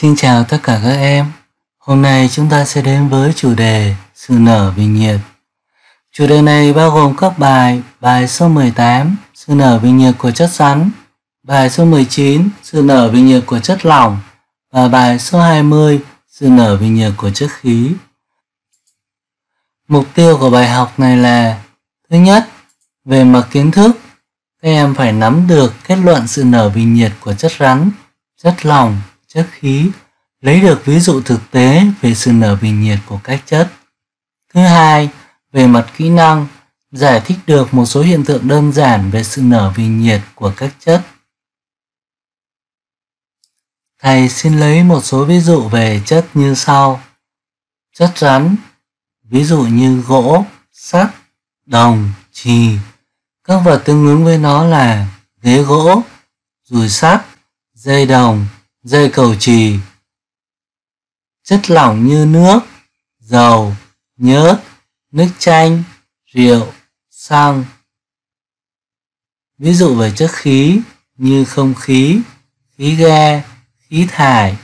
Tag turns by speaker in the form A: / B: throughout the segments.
A: Xin chào tất cả các em. Hôm nay chúng ta sẽ đến với chủ đề sự nở vì nhiệt. Chủ đề này bao gồm các bài bài số 18 sự nở vì nhiệt của chất rắn, bài số 19 sự nở vì nhiệt của chất lỏng và bài số 20 sự nở vì nhiệt của chất khí. Mục tiêu của bài học này là Thứ nhất, về mặt kiến thức, các em phải nắm được kết luận sự nở vì nhiệt của chất rắn, chất lỏng, chất khí, lấy được ví dụ thực tế về sự nở vì nhiệt của các chất. Thứ hai, về mặt kỹ năng, giải thích được một số hiện tượng đơn giản về sự nở vì nhiệt của các chất. Thầy xin lấy một số ví dụ về chất như sau. Chất rắn, ví dụ như gỗ, sắt, đồng, trì Các vật tương ứng với nó là ghế gỗ, dùi sắt, dây đồng, dây cầu chì. Chất lỏng như nước, dầu, nhớt, nước chanh, rượu, xăng. Ví dụ về chất khí như không khí, khí ga, khí thải,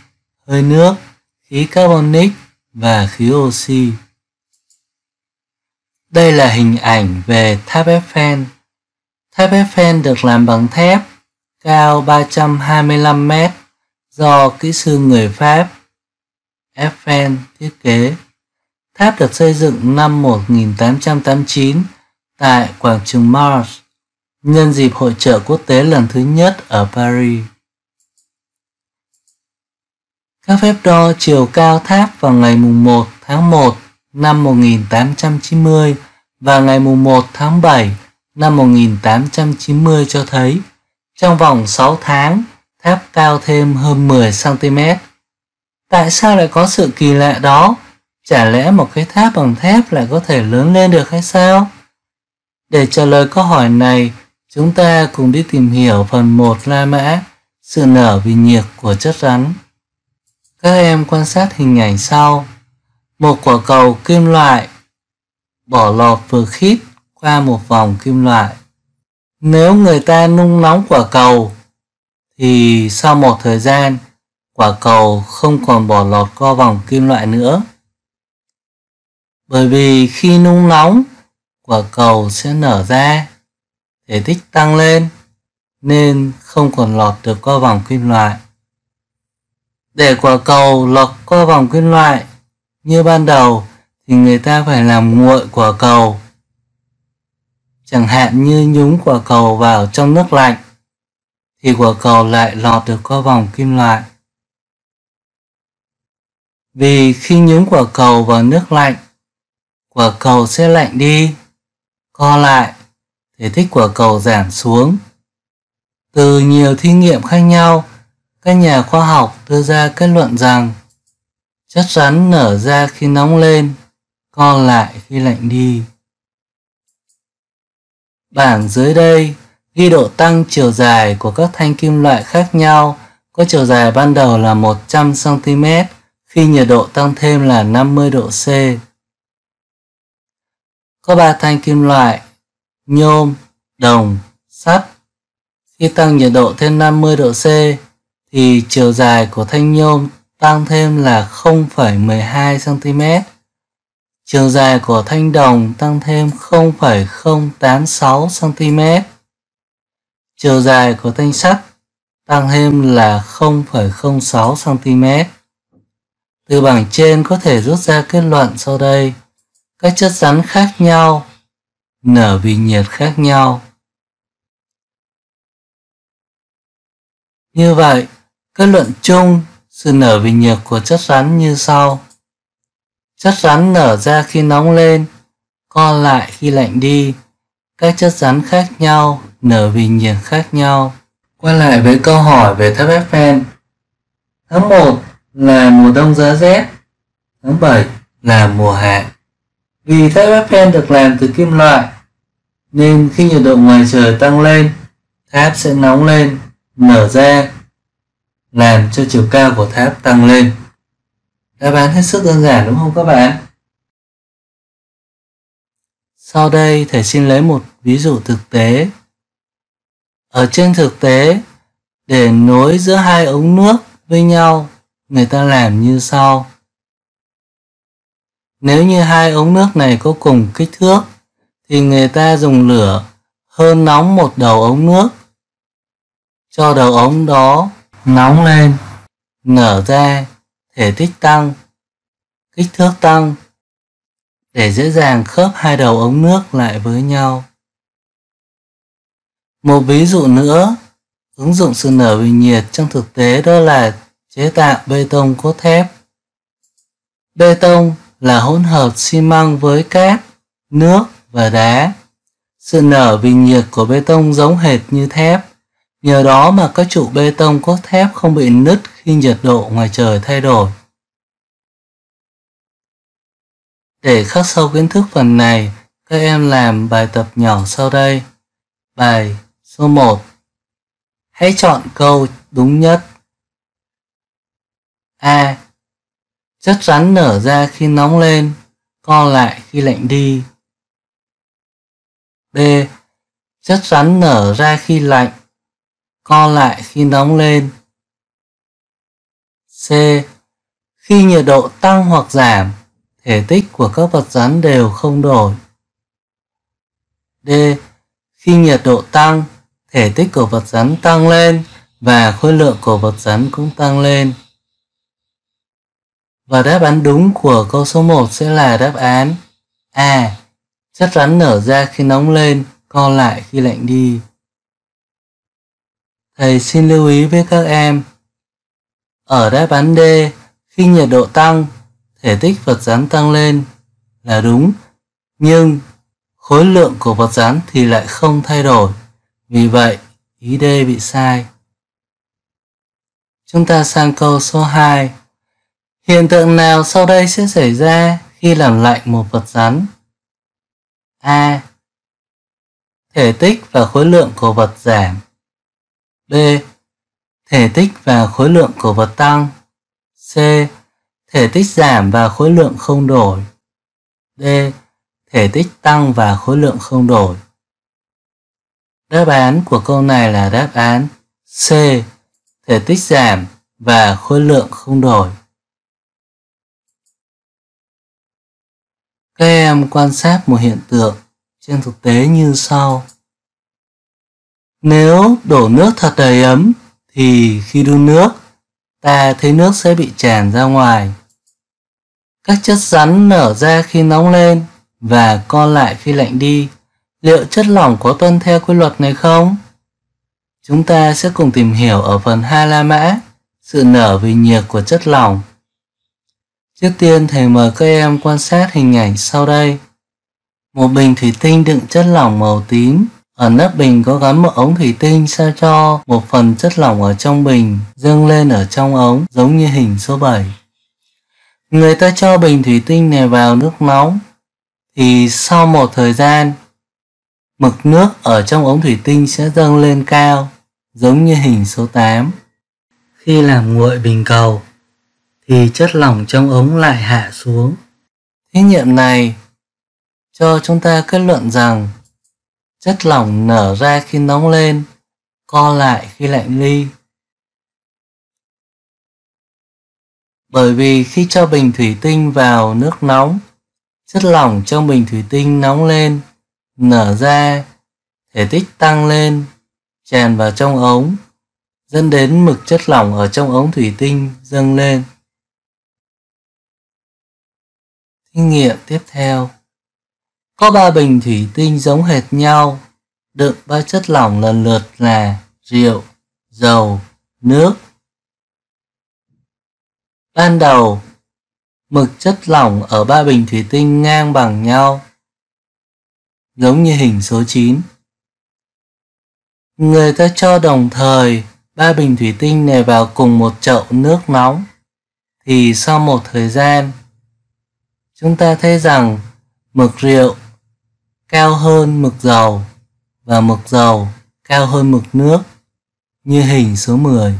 A: hơi nước, khí carbonic và khí oxy. Đây là hình ảnh về tháp Eiffel. Tháp Eiffel được làm bằng thép, cao 325 mét do kỹ sư người Pháp, Eiffel thiết kế. Tháp được xây dựng năm 1889 tại quảng trường Mars, nhân dịp hội trợ quốc tế lần thứ nhất ở Paris. Các phép đo chiều cao tháp vào ngày 1 tháng 1 năm 1890 và ngày 1 tháng 7 năm 1890 cho thấy, trong vòng 6 tháng tháp cao thêm hơn 10 cm. Tại sao lại có sự kỳ lạ đó? Chả lẽ một cái tháp bằng thép lại có thể lớn lên được hay sao? Để trả lời câu hỏi này, chúng ta cùng đi tìm hiểu phần 1 La Mã, sự nở vì nhiệt của chất rắn. Các em quan sát hình ảnh sau. Một quả cầu kim loại bỏ lọt vừa khít qua một vòng kim loại. Nếu người ta nung nóng quả cầu thì sau một thời gian quả cầu không còn bỏ lọt qua vòng kim loại nữa. Bởi vì khi nung nóng quả cầu sẽ nở ra, thể tích tăng lên nên không còn lọt được qua vòng kim loại. Để quả cầu lọt qua vòng kim loại như ban đầu thì người ta phải làm nguội quả cầu. Chẳng hạn như nhúng quả cầu vào trong nước lạnh thì quả cầu lại lọt được qua vòng kim loại. Vì khi nhúng quả cầu vào nước lạnh, quả cầu sẽ lạnh đi, co lại, thể tích quả cầu giảm xuống. Từ nhiều thí nghiệm khác nhau, các nhà khoa học đưa ra kết luận rằng chất rắn nở ra khi nóng lên, co lại khi lạnh đi. Bảng dưới đây ghi độ tăng chiều dài của các thanh kim loại khác nhau có chiều dài ban đầu là 100 cm khi nhiệt độ tăng thêm là 50 độ C. Có ba thanh kim loại nhôm, đồng, sắt. Khi tăng nhiệt độ thêm 50 độ C thì chiều dài của thanh nhôm tăng thêm là 0,12 cm. Chiều dài của thanh đồng tăng thêm 0,086 cm. Chiều dài của thanh sắt tăng thêm là 0,06 cm. Từ bảng trên có thể rút ra kết luận sau đây. Các chất rắn khác nhau nở vì nhiệt khác nhau. Như vậy, kết luận chung sự nở vì nhiệt của chất rắn như sau. Chất rắn nở ra khi nóng lên, co lại khi lạnh đi. Các chất rắn khác nhau nở vì nhiệt khác nhau. Quay lại với câu hỏi về tháp Eiffel. Tháng 1 là mùa đông giá rét, tháng 7 là mùa hạ. Vì tháp Eiffel được làm từ kim loại, nên khi nhiệt độ ngoài trời tăng lên, tháp sẽ nóng lên, nở ra, làm cho chiều cao của tháp tăng lên. Đáp án hết sức đơn giản đúng không các bạn? Sau đây thầy xin lấy một ví dụ thực tế. Ở trên thực tế, để nối giữa hai ống nước với nhau người ta làm như sau. Nếu như hai ống nước này có cùng kích thước, thì người ta dùng lửa hơn nóng một đầu ống nước. Cho đầu ống đó nóng lên, nở ra, thể tích tăng, kích thước tăng, để dễ dàng khớp hai đầu ống nước lại với nhau. Một ví dụ nữa, ứng dụng sự nở vì nhiệt trong thực tế đó là chế tạo bê tông cốt thép. Bê tông là hỗn hợp xi măng với cát, nước và đá. Sự nở vì nhiệt của bê tông giống hệt như thép, nhờ đó mà các trụ bê tông cốt thép không bị nứt khi nhiệt độ ngoài trời thay đổi. Để khắc sâu kiến thức phần này, các em làm bài tập nhỏ sau đây. Bài số 1 Hãy chọn câu đúng nhất. A. Chất rắn nở ra khi nóng lên, co lại khi lạnh đi. B. Chất rắn nở ra khi lạnh, co lại khi nóng lên. C. Khi nhiệt độ tăng hoặc giảm, thể tích của các vật rắn đều không đổi. D. Khi nhiệt độ tăng, thể tích của vật rắn tăng lên và khối lượng của vật rắn cũng tăng lên. Và đáp án đúng của câu số 1 sẽ là đáp án A. Chất rắn nở ra khi nóng lên, co lại khi lạnh đi. Thầy xin lưu ý với các em. Ở đáp án D, khi nhiệt độ tăng, thể tích vật rắn tăng lên là đúng, nhưng khối lượng của vật rắn thì lại không thay đổi. Vì vậy, ý D bị sai. Chúng ta sang câu số 2. Hiện tượng nào sau đây sẽ xảy ra khi làm lạnh một vật rắn? A. Thể tích và khối lượng của vật giảm. B. Thể tích và khối lượng của vật tăng. C. Thể tích giảm và khối lượng không đổi. D. Thể tích tăng và khối lượng không đổi. Đáp án của câu này là đáp án C. Thể tích giảm và khối lượng không đổi. Các em quan sát một hiện tượng trên thực tế như sau. Nếu đổ nước thật đầy ấm thì khi đun nước, ta thấy nước sẽ bị tràn ra ngoài. Các chất rắn nở ra khi nóng lên và co lại khi lạnh đi. Liệu chất lỏng có tuân theo quy luật này không? Chúng ta sẽ cùng tìm hiểu ở phần 2 La Mã, sự nở vì nhiệt của chất lỏng. Trước tiên thầy mời các em quan sát hình ảnh sau đây. Một bình thủy tinh đựng chất lỏng màu tím. Ở nắp bình có gắn một ống thủy tinh sao cho một phần chất lỏng ở trong bình dâng lên ở trong ống giống như hình số 7. Người ta cho bình thủy tinh này vào nước nóng thì sau một thời gian mực nước ở trong ống thủy tinh sẽ dâng lên cao giống như hình số 8. Khi làm nguội bình cầu thì chất lỏng trong ống lại hạ xuống. Thí nghiệm này cho chúng ta kết luận rằng chất lỏng nở ra khi nóng lên, co lại khi lạnh ly. Bởi vì khi cho bình thủy tinh vào nước nóng, chất lỏng trong bình thủy tinh nóng lên, nở ra, thể tích tăng lên, tràn vào trong ống, dẫn đến mực chất lỏng ở trong ống thủy tinh dâng lên. Thí nghiệm tiếp theo Có ba bình thủy tinh giống hệt nhau, đựng ba chất lỏng lần lượt là rượu, dầu, nước. Ban đầu, mực chất lỏng ở ba bình thủy tinh ngang bằng nhau, giống như hình số 9. Người ta cho đồng thời ba bình thủy tinh này vào cùng một chậu nước nóng, thì sau một thời gian, chúng ta thấy rằng mực rượu cao hơn mực dầu và mực dầu cao hơn mực nước như hình số 10.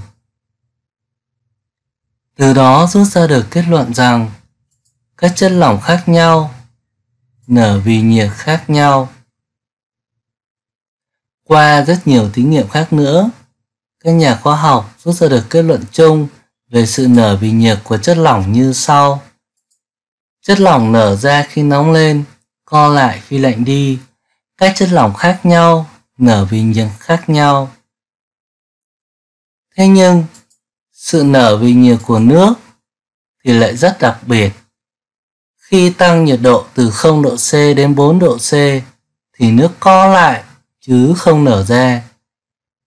A: Từ đó rút ra được kết luận rằng các chất lỏng khác nhau nở vì nhiệt khác nhau. Qua rất nhiều thí nghiệm khác nữa, các nhà khoa học rút ra được kết luận chung về sự nở vì nhiệt của chất lỏng như sau. Chất lỏng nở ra khi nóng lên, co lại khi lạnh đi. Các chất lỏng khác nhau, nở vì nhiệt khác nhau. Thế nhưng, sự nở vì nhiệt của nước thì lại rất đặc biệt. Khi tăng nhiệt độ từ 0 độ C đến 4 độ C thì nước co lại chứ không nở ra.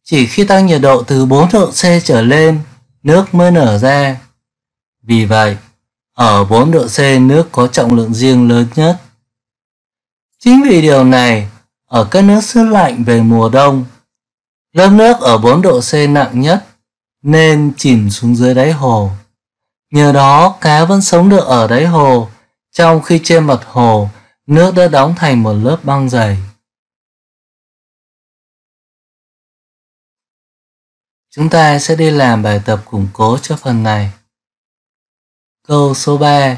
A: Chỉ khi tăng nhiệt độ từ 4 độ C trở lên, nước mới nở ra. Vì vậy, ở 4 độ C nước có trọng lượng riêng lớn nhất. Chính vì điều này, ở các nước xứ lạnh về mùa đông, lớp nước ở 4 độ C nặng nhất nên chìm xuống dưới đáy hồ. Nhờ đó cá vẫn sống được ở đáy hồ, trong khi trên mặt hồ, nước đã đóng thành một lớp băng dày. Chúng ta sẽ đi làm bài tập củng cố cho phần này. Câu số 3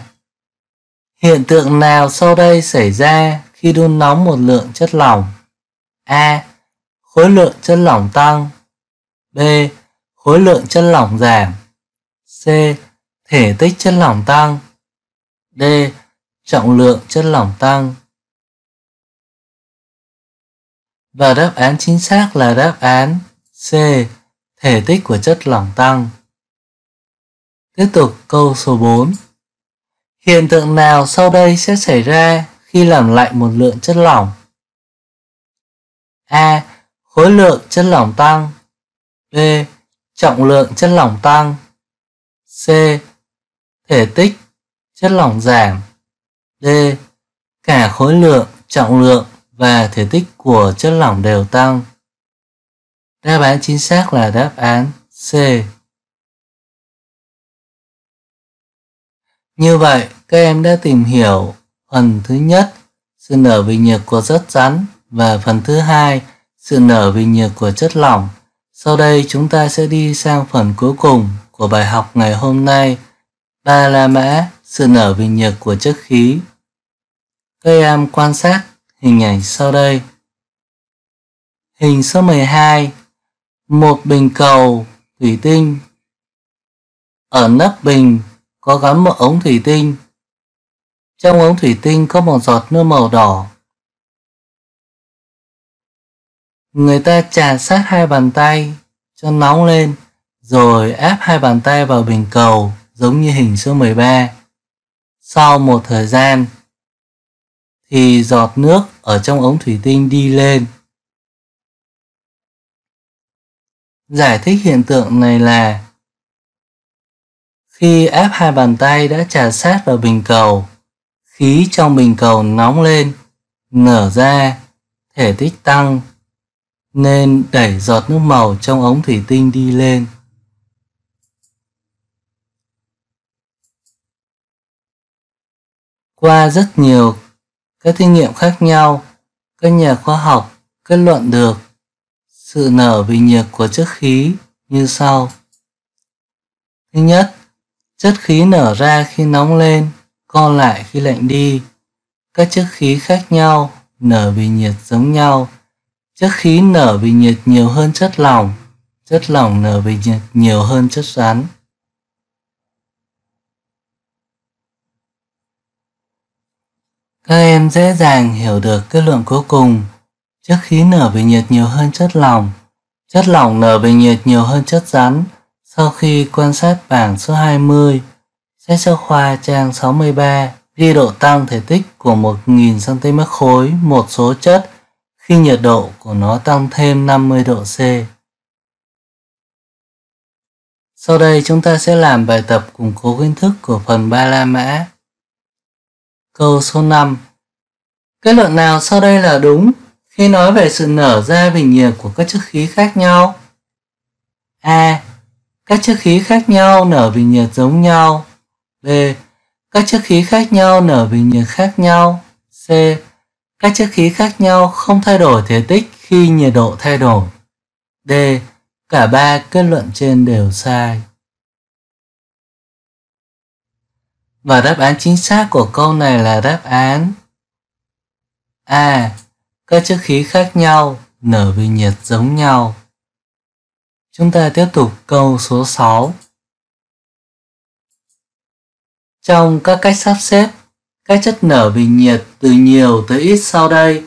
A: Hiện tượng nào sau đây xảy ra khi đun nóng một lượng chất lỏng? A. Khối lượng chất lỏng tăng B. Khối lượng chất lỏng giảm C. Thể tích chất lỏng tăng D. Trọng lượng chất lỏng tăng Và đáp án chính xác là đáp án C, thể tích của chất lỏng tăng. Tiếp tục câu số 4. Hiện tượng nào sau đây sẽ xảy ra khi làm lạnh một lượng chất lỏng? A. Khối lượng chất lỏng tăng. B. Trọng lượng chất lỏng tăng. C. Thể tích chất lỏng giảm. D. Cả khối lượng, trọng lượng và thể tích của chất lỏng đều tăng. Đáp án chính xác là đáp án C. Như vậy, các em đã tìm hiểu phần thứ nhất, sự nở vì nhiệt của rất rắn và phần thứ hai, sự nở vì nhiệt của chất lỏng. Sau đây chúng ta sẽ đi sang phần cuối cùng của bài học ngày hôm nay, ba la mã, sự nở vì nhiệt của chất khí. Các em quan sát hình ảnh sau đây. Hình số 12 một bình cầu thủy tinh. Ở nắp bình có gắn một ống thủy tinh. Trong ống thủy tinh có một giọt nước màu đỏ. Người ta trà sát hai bàn tay cho nóng lên, rồi áp hai bàn tay vào bình cầu giống như hình số 13. Sau một thời gian thì giọt nước ở trong ống thủy tinh đi lên Giải thích hiện tượng này là khi áp hai bàn tay đã trà sát vào bình cầu, khí trong bình cầu nóng lên, nở ra, thể tích tăng, nên đẩy giọt nước màu trong ống thủy tinh đi lên. Qua rất nhiều các thí nghiệm khác nhau, các nhà khoa học kết luận được sự nở vì nhiệt của chất khí như sau. Thứ nhất, chất khí nở ra khi nóng lên, co lại khi lạnh đi. Các chất khí khác nhau nở vì nhiệt giống nhau. Chất khí nở vì nhiệt nhiều hơn chất lỏng, chất lỏng nở vì nhiệt nhiều hơn chất rắn. Các em dễ dàng hiểu được kết luận cuối cùng Chất khí nở vì nhiệt nhiều hơn chất lỏng. Chất lỏng nở vì nhiệt nhiều hơn chất rắn. Sau khi quan sát bảng số 20, sách giáo khoa trang 63 ghi độ tăng thể tích của 1.000 cm khối một số chất khi nhiệt độ của nó tăng thêm 50 độ C. Sau đây chúng ta sẽ làm bài tập củng cố kiến thức của phần ba la mã. Câu số 5 Kết luận nào sau đây là đúng? khi nói về sự nở ra vì nhiệt của các chất khí khác nhau? A. Các chất khí khác nhau nở vì nhiệt giống nhau. B. Các chất khí khác nhau nở vì nhiệt khác nhau. C. Các chất khí khác nhau không thay đổi thể tích khi nhiệt độ thay đổi. D. Cả ba kết luận trên đều sai. Và đáp án chính xác của câu này là đáp án A. Các chất khí khác nhau nở vì nhiệt giống nhau. Chúng ta tiếp tục câu số 6. Trong các cách sắp xếp, các chất nở vì nhiệt từ nhiều tới ít sau đây,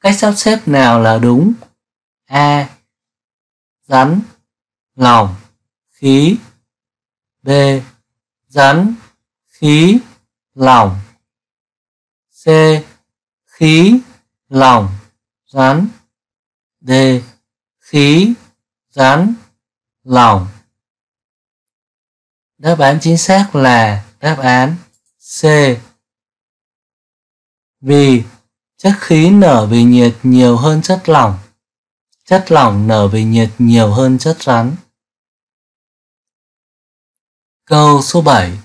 A: cách sắp xếp nào là đúng? A. Rắn, lỏng, khí. B. Rắn, khí, lỏng. C. Khí, lỏng, rắn. D. Khí, rắn, lỏng. Đáp án chính xác là đáp án C. Vì chất khí nở vì nhiệt nhiều hơn chất lỏng. Chất lỏng nở vì nhiệt nhiều hơn chất rắn. Câu số 7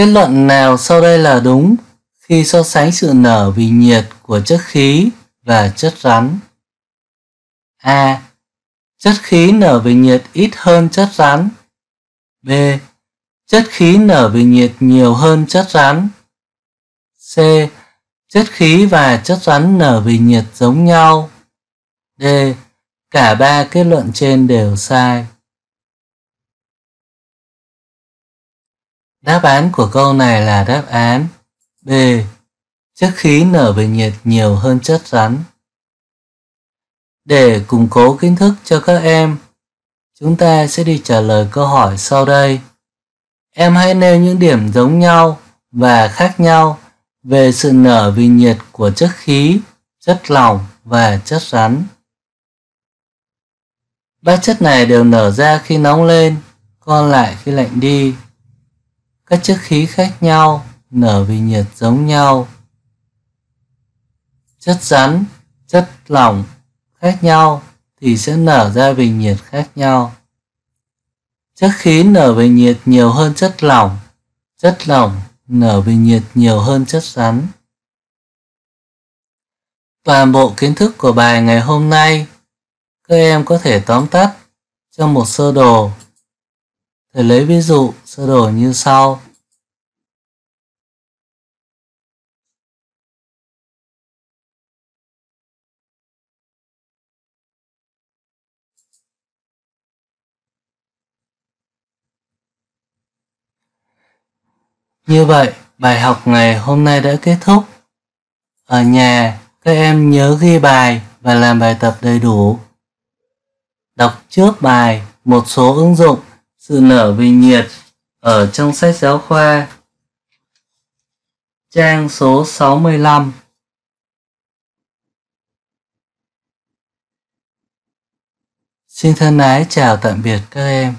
A: Kết luận nào sau đây là đúng khi so sánh sự nở vì nhiệt của chất khí và chất rắn? A. Chất khí nở vì nhiệt ít hơn chất rắn. B. Chất khí nở vì nhiệt nhiều hơn chất rắn. C. Chất khí và chất rắn nở vì nhiệt giống nhau. D. Cả ba kết luận trên đều sai. Đáp án của câu này là đáp án B. Chất khí nở về nhiệt nhiều hơn chất rắn. Để củng cố kiến thức cho các em, chúng ta sẽ đi trả lời câu hỏi sau đây. Em hãy nêu những điểm giống nhau và khác nhau về sự nở vì nhiệt của chất khí, chất lỏng và chất rắn. Ba chất này đều nở ra khi nóng lên, còn lại khi lạnh đi. Các chất khí khác nhau nở vì nhiệt giống nhau. Chất rắn, chất lỏng khác nhau thì sẽ nở ra vì nhiệt khác nhau. Chất khí nở vì nhiệt nhiều hơn chất lỏng, chất lỏng nở vì nhiệt nhiều hơn chất rắn. Toàn bộ kiến thức của bài ngày hôm nay các em có thể tóm tắt trong một sơ đồ. Thầy lấy ví dụ sơ đồ như sau. Như vậy, bài học ngày hôm nay đã kết thúc. Ở nhà, các em nhớ ghi bài và làm bài tập đầy đủ. Đọc trước bài một số ứng dụng sự nở vì nhiệt ở trong sách giáo khoa. Trang số 65 Xin thân ái chào tạm biệt các em.